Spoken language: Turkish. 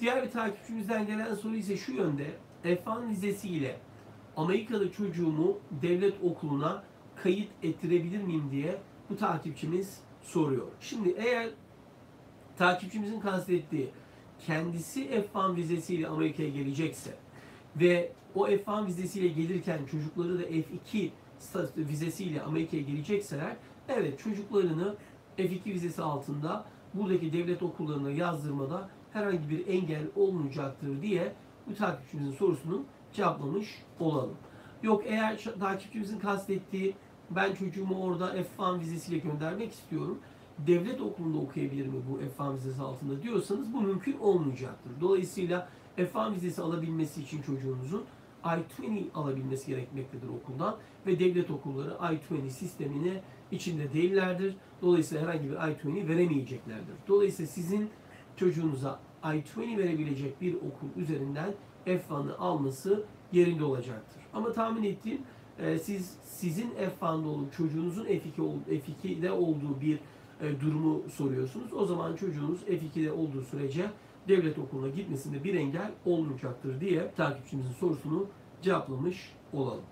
Diğer bir takipçimizden gelen soru ise şu yönde. F1 vizesiyle Amerikalı çocuğumu devlet okuluna kayıt ettirebilir miyim diye bu takipçimiz soruyor. Şimdi eğer takipçimizin kastettiği kendisi F1 vizesiyle Amerika'ya gelecekse ve o F1 vizesiyle gelirken çocukları da F2 statü vizesiyle Amerika'ya gelecekseler evet çocuklarını F2 vizesi altında buradaki devlet okullarına yazdırmada herhangi bir engel olmayacaktır diye bu takipçimizin sorusunu cevaplamış olalım. Yok eğer takipçimizin kastettiği ben çocuğumu orada F1 vizesiyle göndermek istiyorum. Devlet okulunda okuyabilir mi bu F1 vizesi altında diyorsanız bu mümkün olmayacaktır. Dolayısıyla F1 vizesi alabilmesi için çocuğunuzun I-20 alabilmesi gerekmektedir okuldan ve devlet okulları I-20 sistemine içinde değillerdir. Dolayısıyla herhangi bir I-20 veremeyeceklerdir. Dolayısıyla sizin çocuğunuza I-20 verebilecek bir okul üzerinden F1'ı alması yerinde olacaktır. Ama tahmin ettiğim e, siz sizin F1'da olup çocuğunuzun F2 ol- F2'de olduğu bir e, durumu soruyorsunuz. O zaman çocuğunuz F2'de olduğu sürece devlet okuluna gitmesinde bir engel olmayacaktır diye takipçimizin sorusunu cevaplamış olalım.